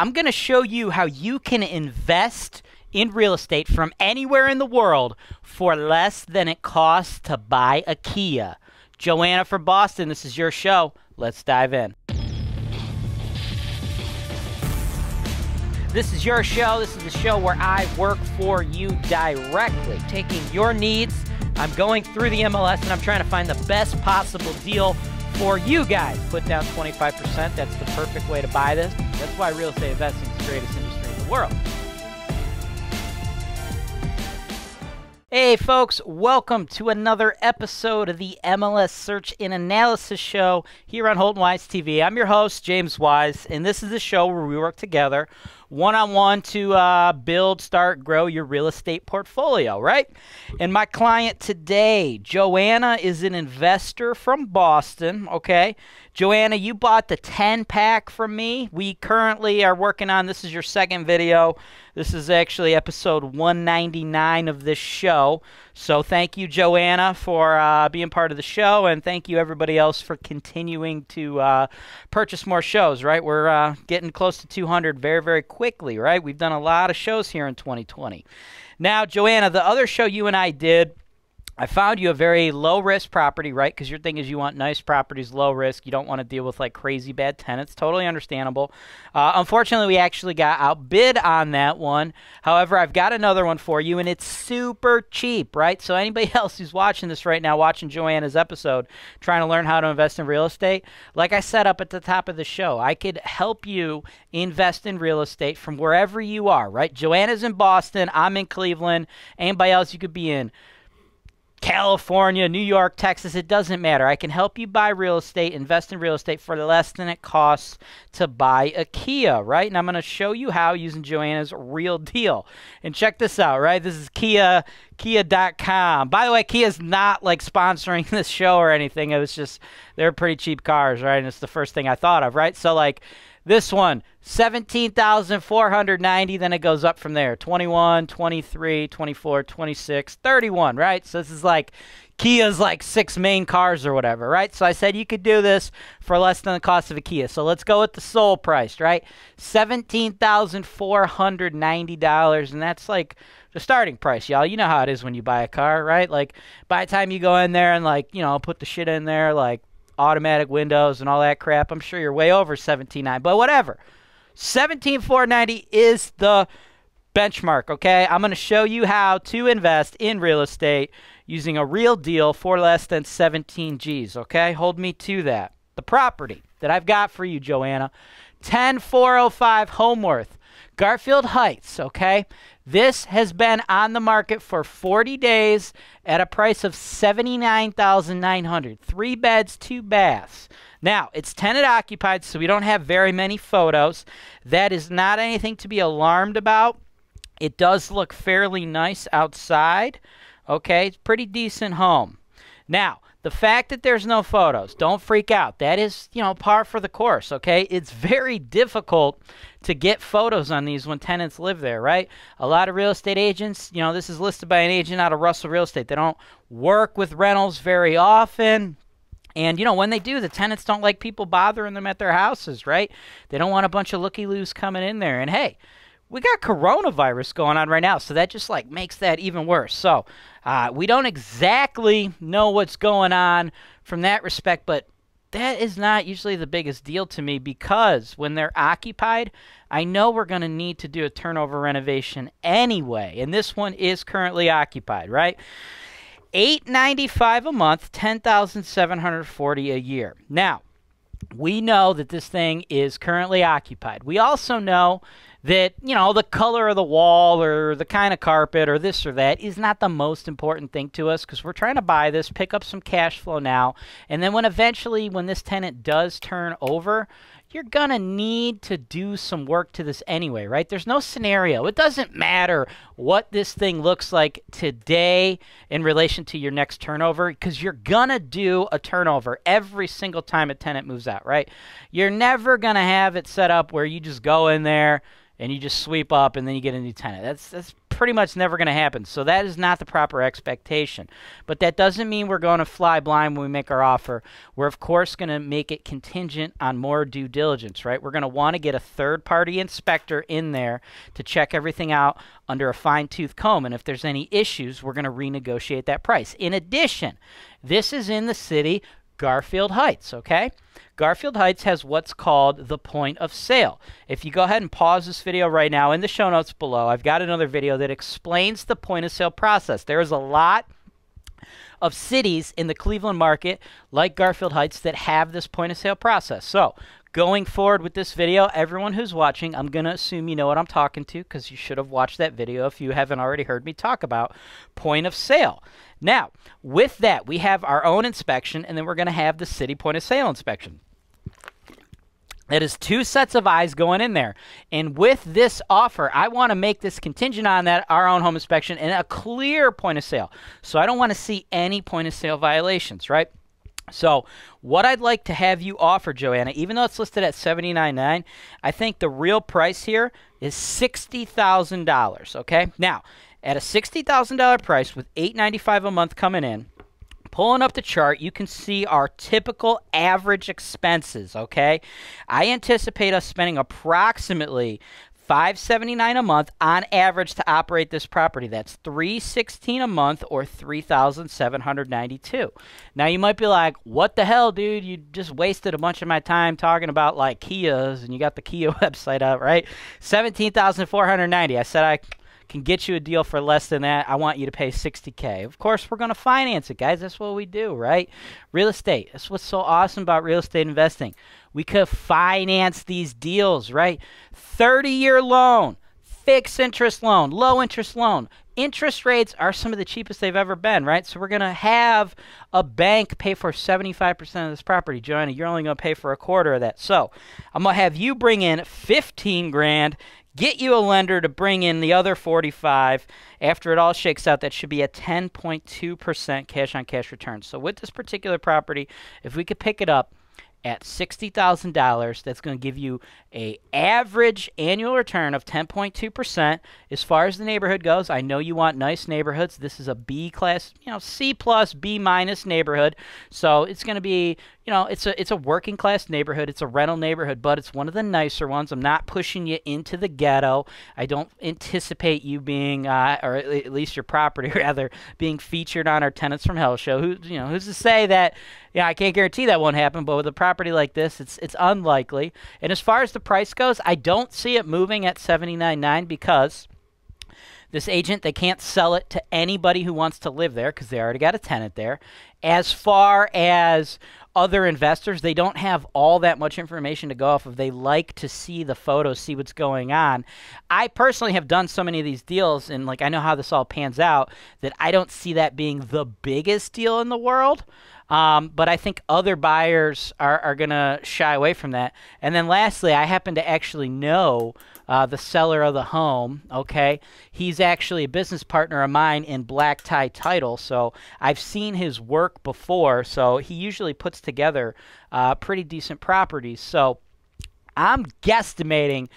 I'm going to show you how you can invest in real estate from anywhere in the world for less than it costs to buy a Kia. Joanna from Boston, this is your show. Let's dive in. This is your show. This is the show where I work for you directly, taking your needs. I'm going through the MLS and I'm trying to find the best possible deal for you guys. Put down 25%. That's the perfect way to buy this. That's why real estate investing is the greatest industry in the world. Hey, folks, welcome to another episode of the MLS Search and Analysis Show here on Holton Wise TV. I'm your host, James Wise, and this is the show where we work together one on one to uh, build, start, grow your real estate portfolio, right? And my client today, Joanna, is an investor from Boston, okay? Joanna, you bought the 10 pack from me. We currently are working on this is your second video. This is actually episode 199 of this show. So thank you, Joanna, for uh, being part of the show, and thank you, everybody else, for continuing to uh, purchase more shows, right? We're uh, getting close to 200 very, very quickly, right? We've done a lot of shows here in 2020. Now, Joanna, the other show you and I did I found you a very low risk property, right? Because your thing is you want nice properties, low risk. You don't want to deal with like crazy bad tenants. Totally understandable. Uh, unfortunately, we actually got outbid on that one. However, I've got another one for you, and it's super cheap, right? So anybody else who's watching this right now, watching Joanna's episode, trying to learn how to invest in real estate, like I said up at the top of the show, I could help you invest in real estate from wherever you are, right? Joanna's in Boston. I'm in Cleveland. Anybody else you could be in. California, New York, Texas, it doesn't matter. I can help you buy real estate, invest in real estate for less than it costs to buy a Kia, right? And I'm going to show you how using Joanna's real deal. And check this out, right? This is Kia Kia.com. By the way, Kia's not like sponsoring this show or anything. It was just they're pretty cheap cars, right? And it's the first thing I thought of, right? So like this one, 17,490. Then it goes up from there 21, 23, 24, 26, 31, right? So this is like Kia's like six main cars or whatever, right? So I said you could do this for less than the cost of a Kia. So let's go with the sole price, right? $17,490. And that's like the starting price, y'all. You know how it is when you buy a car, right? Like by the time you go in there and like, you know, put the shit in there, like automatic windows and all that crap. I'm sure you're way over 17.9, but whatever. 17.490 is the benchmark, okay? I'm going to show you how to invest in real estate using a real deal for less than 17 G's, okay? Hold me to that. The property that I've got for you, Joanna, 10405 Homeworth, Garfield Heights, okay? This has been on the market for 40 days at a price of 79,900. 3 beds, 2 baths. Now, it's tenant occupied, so we don't have very many photos. That is not anything to be alarmed about. It does look fairly nice outside. Okay, it's pretty decent home. Now, the fact that there's no photos, don't freak out. That is, you know, par for the course, okay? It's very difficult to get photos on these when tenants live there, right? A lot of real estate agents, you know, this is listed by an agent out of Russell Real Estate. They don't work with rentals very often. And you know, when they do, the tenants don't like people bothering them at their houses, right? They don't want a bunch of looky loos coming in there. And hey, we got coronavirus going on right now, so that just like makes that even worse. So uh, we don't exactly know what's going on from that respect, but that is not usually the biggest deal to me because when they're occupied, I know we're going to need to do a turnover renovation anyway, and this one is currently occupied, right? 895 a month, 10,740 a year. Now, we know that this thing is currently occupied. We also know that, you know, the color of the wall or the kind of carpet or this or that is not the most important thing to us because we're trying to buy this, pick up some cash flow now, and then when eventually, when this tenant does turn over, you're going to need to do some work to this anyway, right? There's no scenario. It doesn't matter what this thing looks like today in relation to your next turnover because you're going to do a turnover every single time a tenant moves out, right? You're never going to have it set up where you just go in there and you just sweep up and then you get a new tenant. That's that's pretty much never going to happen. So that is not the proper expectation. But that doesn't mean we're going to fly blind when we make our offer. We're of course going to make it contingent on more due diligence, right? We're going to want to get a third-party inspector in there to check everything out under a fine-tooth comb and if there's any issues, we're going to renegotiate that price. In addition, this is in the city Garfield Heights, okay? Garfield Heights has what's called the point of sale. If you go ahead and pause this video right now, in the show notes below, I've got another video that explains the point of sale process. There is a lot of cities in the Cleveland market, like Garfield Heights, that have this point of sale process. So, going forward with this video, everyone who's watching, I'm going to assume you know what I'm talking to because you should have watched that video if you haven't already heard me talk about point of sale. Now, with that, we have our own inspection, and then we're going to have the city point of sale inspection. That is two sets of eyes going in there. And with this offer, I want to make this contingent on that our own home inspection and a clear point of sale. So I don't want to see any point of sale violations, right? So, what I'd like to have you offer, Joanna, even though it's listed at $79.9, I think the real price here is $60,000, okay? Now, at a $60,000 price with 895 a month coming in, pulling up the chart, you can see our typical average expenses, okay? I anticipate us spending approximately 579 a month on average to operate this property. That's 316 a month or 3792. Now you might be like, "What the hell, dude? You just wasted a bunch of my time talking about like Kias and you got the Kia website up, right? 17,490." I said I can get you a deal for less than that. I want you to pay 60K. Of course, we're going to finance it, guys. That's what we do, right? Real estate. That's what's so awesome about real estate investing. We could finance these deals, right? 30 year loan, fixed interest loan, low interest loan. Interest rates are some of the cheapest they've ever been, right? So we're going to have a bank pay for 75% of this property. Joanna, you're only going to pay for a quarter of that. So I'm going to have you bring in 15 grand get you a lender to bring in the other 45 after it all shakes out that should be a 10.2% cash on cash return. So with this particular property if we could pick it up at $60,000 that's going to give you a average annual return of 10.2% as far as the neighborhood goes I know you want nice neighborhoods. This is a B class you know C plus B minus neighborhood. So it's going to be you know it's a it's a working class neighborhood. It's a rental neighborhood but it's one of the nicer ones. I'm not pushing you into the ghetto. I don't anticipate you being uh, or at least your property rather being featured on our tenants from hell show. Who you know who's to say that yeah I can't guarantee that won't happen but with a property like this it's it's unlikely. And as far as the price goes, I don't see it moving at 79.9 because this agent they can't sell it to anybody who wants to live there because they already got a tenant there. As far as other investors, they don't have all that much information to go off of. They like to see the photos, see what's going on. I personally have done so many of these deals, and like I know how this all pans out, that I don't see that being the biggest deal in the world. Um, but I think other buyers are, are going to shy away from that. And then lastly, I happen to actually know uh, the seller of the home. Okay, he's actually a business partner of mine in Black Tie Title, so I've seen his work before. So he usually puts together uh, pretty decent properties. So I'm guesstimating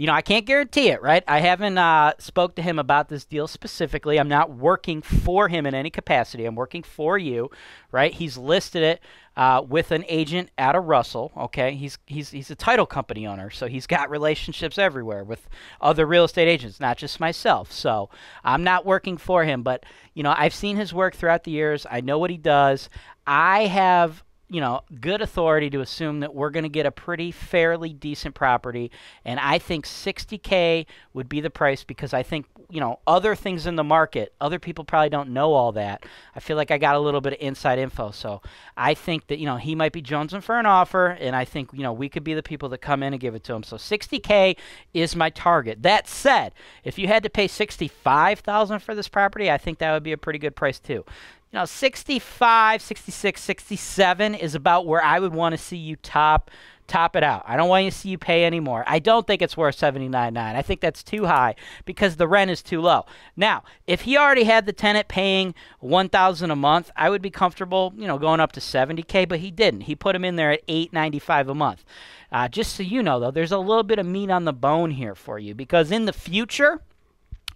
you know, I can't guarantee it, right? I haven't uh, spoke to him about this deal specifically. I'm not working for him in any capacity. I'm working for you, right? He's listed it uh, with an agent out of Russell. Okay, he's he's he's a title company owner, so he's got relationships everywhere with other real estate agents, not just myself. So I'm not working for him, but you know, I've seen his work throughout the years. I know what he does. I have you know, good authority to assume that we're going to get a pretty fairly decent property. And I think 60K would be the price because I think, you know, other things in the market, other people probably don't know all that. I feel like I got a little bit of inside info. So I think that, you know, he might be jonesing for an offer. And I think, you know, we could be the people that come in and give it to him. So 60K is my target. That said, if you had to pay 65000 for this property, I think that would be a pretty good price too you know 65 66 67 is about where i would want to see you top top it out. I don't want you to see you pay anymore. I don't think it's worth 79.9 i think that's too high because the rent is too low. Now if he already had the tenant paying 1000 a month i would be comfortable you know going up to 70k but he didn't. He put him in there at 895 a month. Uh, just so you know though there's a little bit of meat on the bone here for you because in the future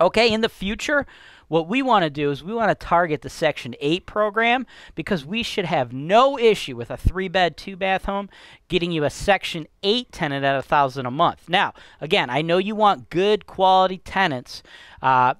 Okay, in the future, what we want to do is we want to target the Section 8 program because we should have no issue with a three bed, two bath home getting you a Section 8 tenant at a thousand a month. Now, again, I know you want good quality tenants. Uh,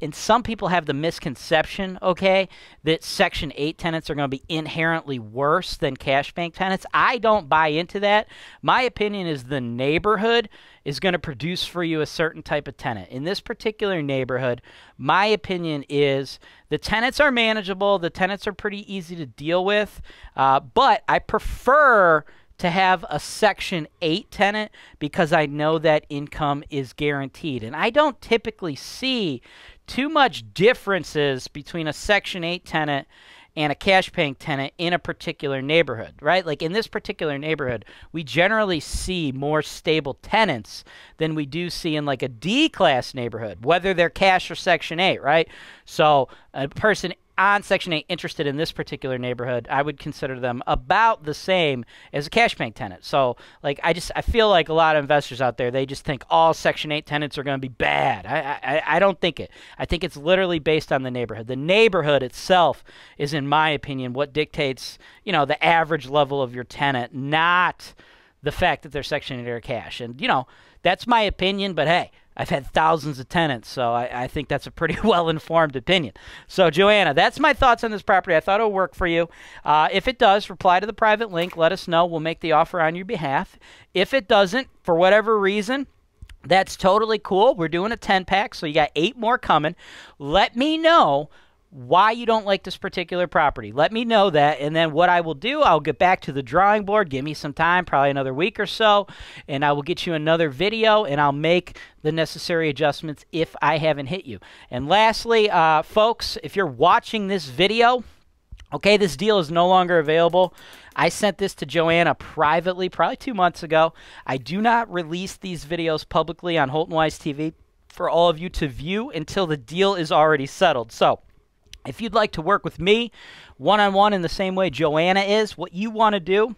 and some people have the misconception, okay, that Section 8 tenants are going to be inherently worse than cash bank tenants. I don't buy into that. My opinion is the neighborhood is going to produce for you a certain type of tenant. In this particular neighborhood, my opinion is the tenants are manageable, the tenants are pretty easy to deal with, uh, but I prefer to have a Section 8 tenant because I know that income is guaranteed. And I don't typically see too much differences between a Section 8 tenant and a cash paying tenant in a particular neighborhood, right? Like in this particular neighborhood, we generally see more stable tenants than we do see in like a D class neighborhood, whether they're cash or Section 8, right? So a person on Section 8 interested in this particular neighborhood, I would consider them about the same as a cash bank tenant. So, like, I just I feel like a lot of investors out there they just think all Section 8 tenants are going to be bad. I, I I don't think it. I think it's literally based on the neighborhood. The neighborhood itself is, in my opinion, what dictates you know the average level of your tenant, not the fact that they're Section 8 or cash. And you know that's my opinion, but hey. I've had thousands of tenants, so I, I think that's a pretty well informed opinion. So, Joanna, that's my thoughts on this property. I thought it would work for you. Uh, if it does, reply to the private link. Let us know. We'll make the offer on your behalf. If it doesn't, for whatever reason, that's totally cool. We're doing a 10 pack, so you got eight more coming. Let me know why you don't like this particular property. Let me know that, and then what I will do, I'll get back to the drawing board. Give me some time, probably another week or so, and I will get you another video, and I'll make the necessary adjustments if I haven't hit you. And lastly, uh, folks, if you're watching this video, okay, this deal is no longer available. I sent this to Joanna privately, probably two months ago. I do not release these videos publicly on Holton Wise TV for all of you to view until the deal is already settled. So, if you'd like to work with me one on one in the same way Joanna is, what you want to do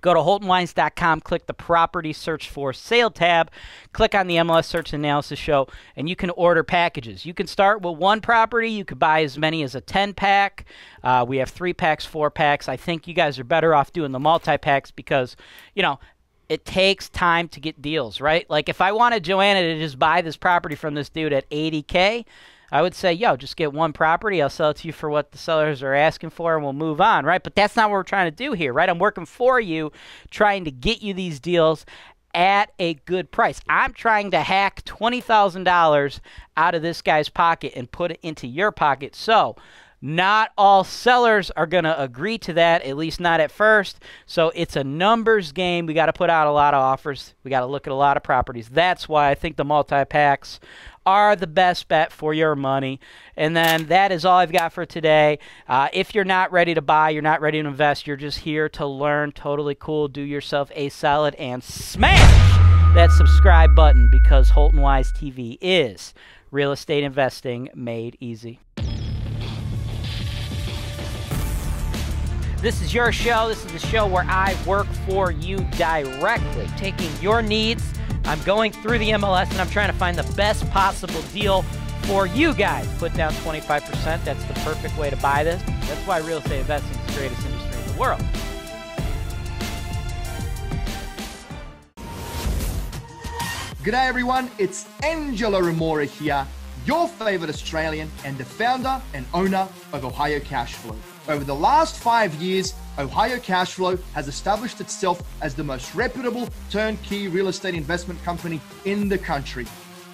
Go to HoltonWise.com, click the property search for sale tab, click on the MLS search analysis show, and you can order packages. You can start with one property. You could buy as many as a 10 pack. Uh, we have three packs, four packs. I think you guys are better off doing the multi packs because, you know, it takes time to get deals, right? Like if I wanted Joanna to just buy this property from this dude at 80K, I would say, yo, just get one property. I'll sell it to you for what the sellers are asking for, and we'll move on, right? But that's not what we're trying to do here, right? I'm working for you, trying to get you these deals at a good price. I'm trying to hack $20,000 out of this guy's pocket and put it into your pocket. So, not all sellers are going to agree to that, at least not at first. So it's a numbers game. We got to put out a lot of offers. We got to look at a lot of properties. That's why I think the multi packs are the best bet for your money. And then that is all I've got for today. Uh, if you're not ready to buy, you're not ready to invest, you're just here to learn. Totally cool. Do yourself a solid and smash that subscribe button because Holton Wise TV is real estate investing made easy. This is your show. This is the show where I work for you directly, taking your needs I'm going through the MLS and I'm trying to find the best possible deal for you guys. Put down 25%. That's the perfect way to buy this. That's why real estate investing is the greatest industry in the world. G'day everyone, it's Angela Remora here, your favorite Australian and the founder and owner of Ohio Cashflow. Over the last five years, Ohio Cashflow has established itself as the most reputable turnkey real estate investment company in the country.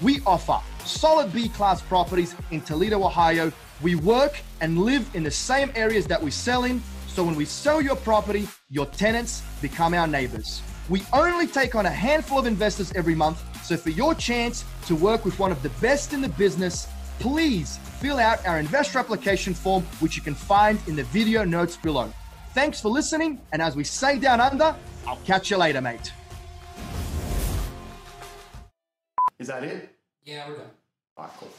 We offer solid B class properties in Toledo, Ohio. We work and live in the same areas that we sell in. So when we sell your property, your tenants become our neighbors. We only take on a handful of investors every month. So for your chance to work with one of the best in the business, please fill out our investor application form, which you can find in the video notes below. Thanks for listening, and as we say down under, I'll catch you later, mate. Is that it? Yeah, we're done. All right, cool.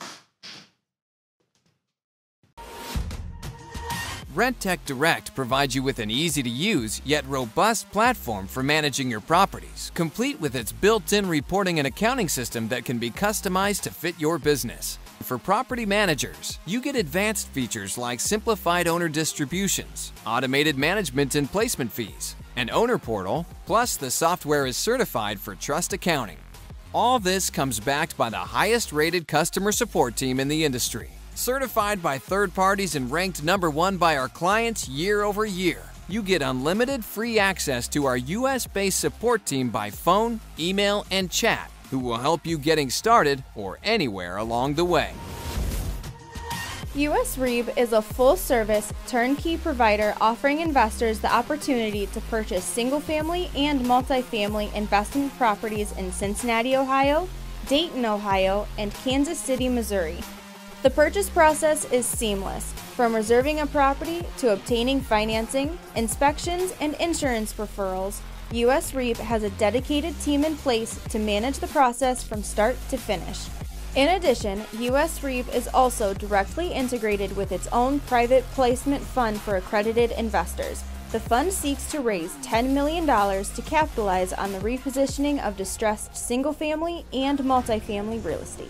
Rentec Direct provides you with an easy to use yet robust platform for managing your properties, complete with its built in reporting and accounting system that can be customized to fit your business. For property managers, you get advanced features like simplified owner distributions, automated management and placement fees, an owner portal, plus the software is certified for trust accounting. All this comes backed by the highest rated customer support team in the industry certified by third parties and ranked number one by our clients year over year. You get unlimited free access to our US based support team by phone, email, and chat, who will help you getting started or anywhere along the way. US REIB is a full service, turnkey provider offering investors the opportunity to purchase single family and multifamily investment properties in Cincinnati, Ohio, Dayton, Ohio, and Kansas City, Missouri. The purchase process is seamless, from reserving a property to obtaining financing, inspections, and insurance referrals. US REIB has a dedicated team in place to manage the process from start to finish. In addition, US REIB is also directly integrated with its own private placement fund for accredited investors. The fund seeks to raise $10 million to capitalize on the repositioning of distressed single family and multifamily real estate.